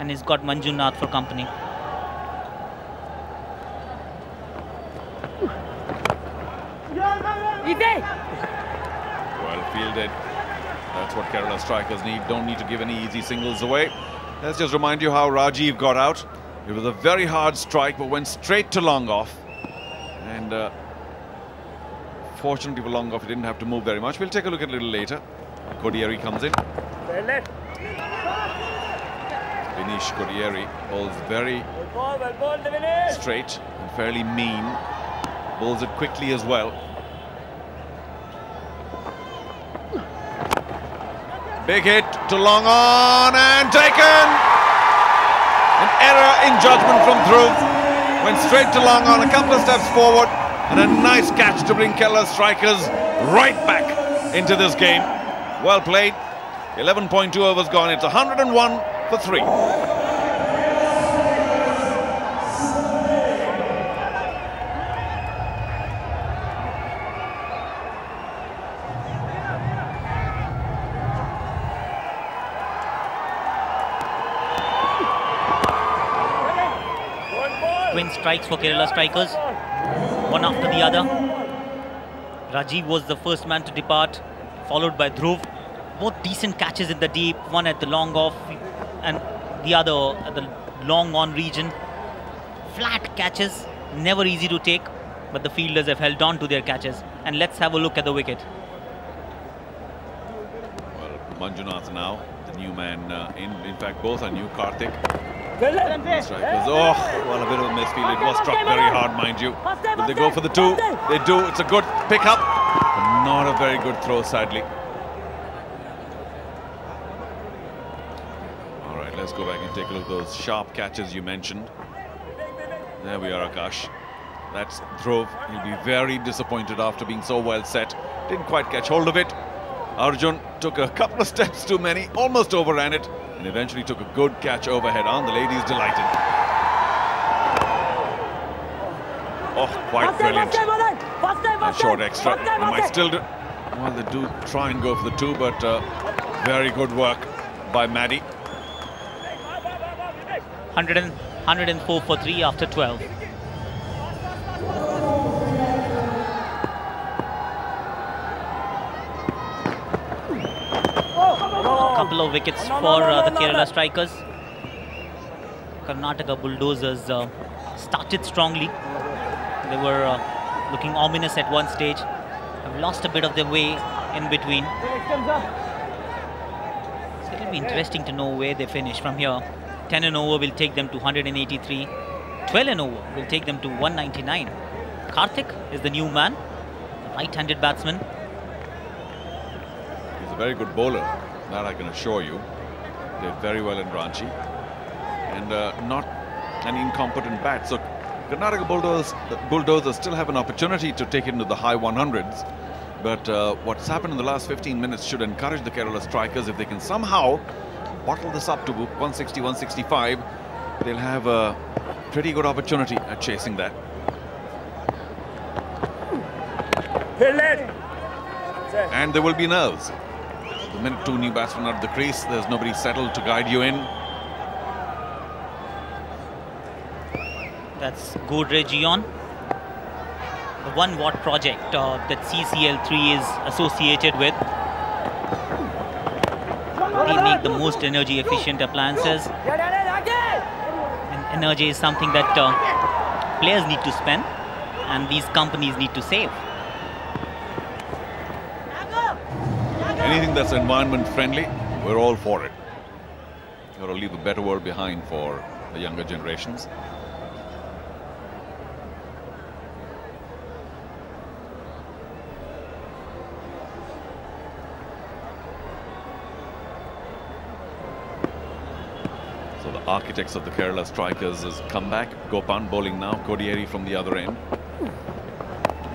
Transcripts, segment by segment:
and he's got Manjunath for company. Well fielded. That's what Kerala strikers need. Don't need to give any easy singles away. Let's just remind you how Rajiv got out. It was a very hard strike, but went straight to long off. And uh, fortunately for long off, he didn't have to move very much. We'll take a look at it a little later. Kodieri comes in. Dinesh Kodieri bowls very straight and fairly mean. Bowls it quickly as well. Big hit to long on and taken. An error in judgment from Dhruv. Went straight to long on, a couple of steps forward, and a nice catch to bring Kerala strikers right back into this game. Well played. 11.2 overs gone. It's 101 for three. Twin strikes for Kerala strikers, one after the other. Rajiv was the first man to depart, followed by Dhruv. Both decent catches in the deep, one at the long off and the other the long on region. Flat catches, never easy to take, but the fielders have held on to their catches. And let's have a look at the wicket. Well, Manjunath now, the new man uh, in. In fact, both are new. Karthik. Strikers. Oh, well, a bit of a misfield. It was struck very hard, mind you. Will they go for the two? They do. It's a good pickup, but not a very good throw, sadly. All right, let's go back and take a look at those sharp catches you mentioned. There we are, Akash. That's Dhruv. He'll be very disappointed after being so well set. Didn't quite catch hold of it. Arjun took a couple of steps too many, almost overran it, and eventually took a good catch overhead on. The ladies delighted. Oh, quite brilliant. A short extra. They might still do. Well, they do try and go for the two, but uh, very good work by Maddie. 100 and, 104 for 3 after 12. A couple of wickets for uh, the Kerala strikers. Karnataka Bulldozers uh, started strongly. They were uh, looking ominous at one stage. Have lost a bit of their way in between. So it'll be interesting to know where they finish from here. 10 and over will take them to 183. 12 and over will take them to 199. Karthik is the new man, right-handed batsman. He's a very good bowler, that I can assure you. Did very well in Ranchi. And uh, not an incompetent bat. So Karnataka Bulldozers, Bulldozers still have an opportunity to take it into the high 100s. But uh, what's happened in the last 15 minutes should encourage the Kerala strikers if they can somehow bottle this up to 160, 165. They'll have a pretty good opportunity at chasing that. And there will be nerves. The minute two new batsmen are at the crease, there's nobody settled to guide you in. That's Godrej Eon. The one watt project uh, that CCL3 is associated with. They make the most energy efficient appliances. And energy is something that uh, players need to spend and these companies need to save. Anything that's environment friendly, we're all for it. Got to leave a better world behind for the younger generations. Architects of the Kerala strikers has come back. Gopan bowling now, Kodieri from the other end.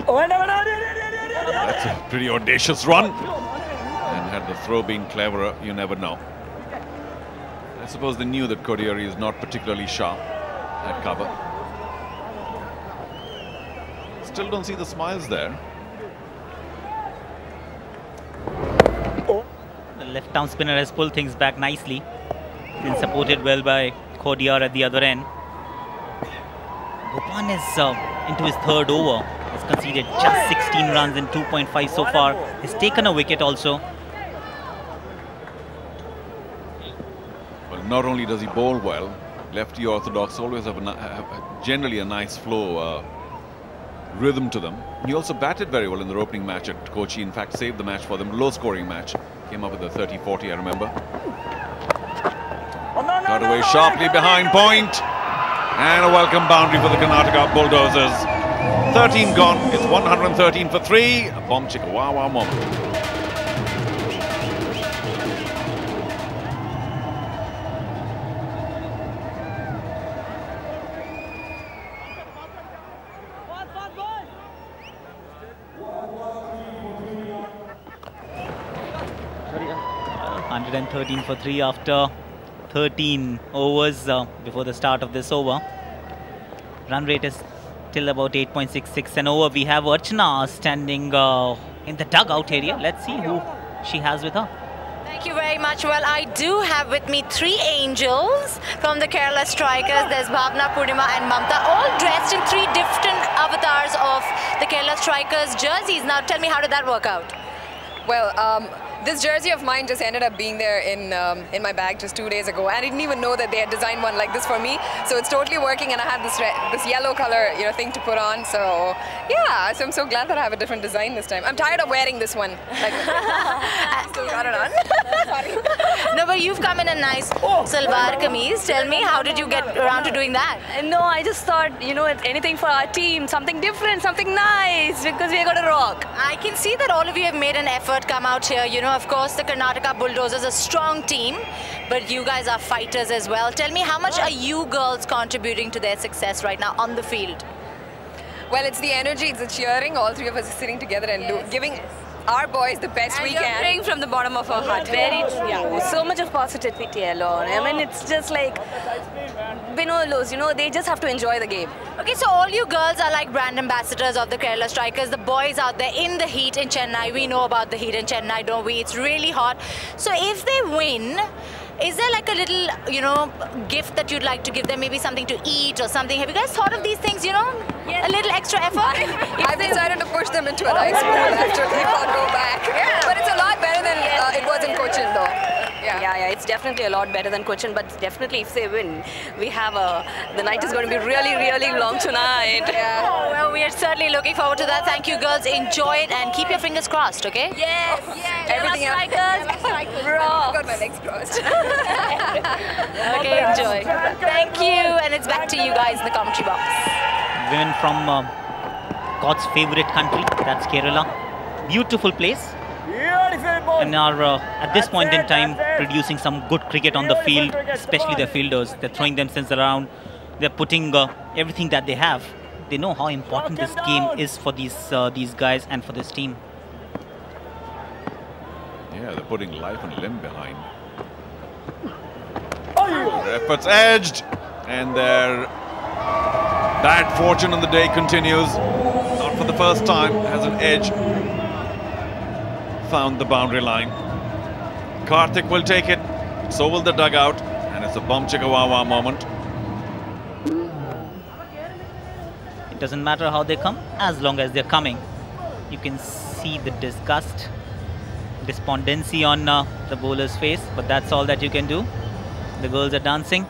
That's a pretty audacious run. And had the throw been cleverer, you never know. I suppose they knew that Kodieri is not particularly sharp at cover. Still don't see the smiles there. The left arm spinner has pulled things back nicely. Been supported well by Kodiar at the other end. Gopan is uh, into his third over. Has conceded just 16 runs in 2.5 so far. Has taken a wicket also. Well, not only does he bowl well, lefty orthodox always have, a, have generally a nice flow, uh, rhythm to them. He also batted very well in their opening match at Kochi. In fact, saved the match for them. Low scoring match. Came up with a 30-40, I remember. Got away sharply behind point. And a welcome boundary for the Karnataka Bulldozers. 13 gone. It's 113 for three. A bomb chicka wow wow moment. Uh, 113 for 3 after 13 overs uh, before the start of this over. Run rate is still about 8.66 and over. We have Archana standing uh, in the dugout area. Let's see who she has with her. Thank you very much. Well, I do have with me three angels from the Kerala Strikers. There's Bhavna, Purnima and Mamta, all dressed in three different avatars of the Kerala Strikers jerseys. Now tell me, how did that work out? Well, um, this jersey of mine just ended up being there in um, in my bag just two days ago. I didn't even know that they had designed one like this for me. So it's totally working, and I had this this yellow color you know thing to put on. So yeah, so I'm so glad that I have a different design this time. I'm tired of wearing this one. Like, still got it on. No, but you've come in a nice salwar kameez. Tell me, how did you get around to doing that? No, I just thought you know anything for our team, something different, something nice because we're gonna rock. I can see that all of you have made an effort come out here. You know, of course, the Karnataka Bulldozers a strong team, but you guys are fighters as well. Tell me, how much are you girls contributing to their success right now on the field? Well, it's the energy, it's the cheering. All three of us are sitting together and yes. do, giving our boys the best and we you're can. praying from the bottom of our heart. Very true. Yeah. So much of positivity alone. I mean, it's just like win or lose, you know, they just have to enjoy the game. Okay, so all you girls are like brand ambassadors of the Kerala Strikers. The boys out there in the heat in Chennai. We know about the heat in Chennai, don't we? It's really hot. So if they win, is there like a little, you know, gift that you'd like to give them? Maybe something to eat or something? Have you guys thought of these things, you know? Yes. A little extra effort? I've decided to push them into an ice pool after we can't go back. Yeah. But it's a lot better than uh, it was in Cochin though. Yeah. yeah, yeah, it's definitely a lot better than Cochin, but definitely if they win, we have a, the night is going to be really, really long tonight. Yeah. Oh, well, we are certainly looking forward to that. Thank you, girls. Enjoy it and keep your fingers crossed, okay? Yes. yes. Everything else. Got my legs crossed. okay, enjoy. Thank you, and it's back to you guys in the commentary box. Women from uh, God's favorite country, that's Kerala. Beautiful place. And are uh, at this point in time producing some good cricket on the field, especially their fielders. They're throwing themselves around. They're putting uh, everything that they have. They know how important this game is for these uh, these guys and for this team. Yeah, they're putting life and limb behind. Their efforts edged, and their bad fortune on the day continues. Not for the first time has an edge found the boundary line. Karthik will take it, so will the dugout, and it's a bum chikawawa moment. It doesn't matter how they come, as long as they're coming. You can see the disgust, despondency on uh, the bowler's face, but that's all that you can do. The girls are dancing.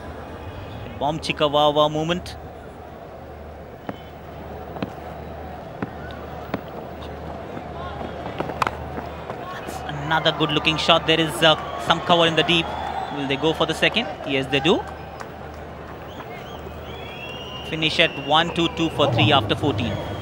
Bomb chikawawa moment. Another good looking shot. There is uh, some cover in the deep. Will they go for the second? Yes, they do. Finish at 1 2 2 for 3 after 14.